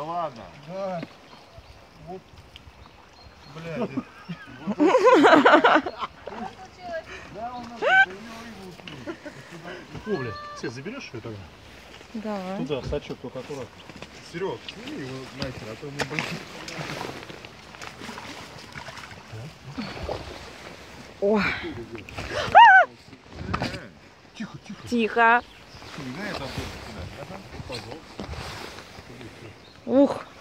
ладно. Да. Вот. Блядь. Да. О, бля, Свет, заберешь ее тогда? Давай. Туда, сачок, только аккуратно. Серег, сними его нахер, а то ему, блядь. О, Тихо, тихо. тихо. Не знаю, там Ух!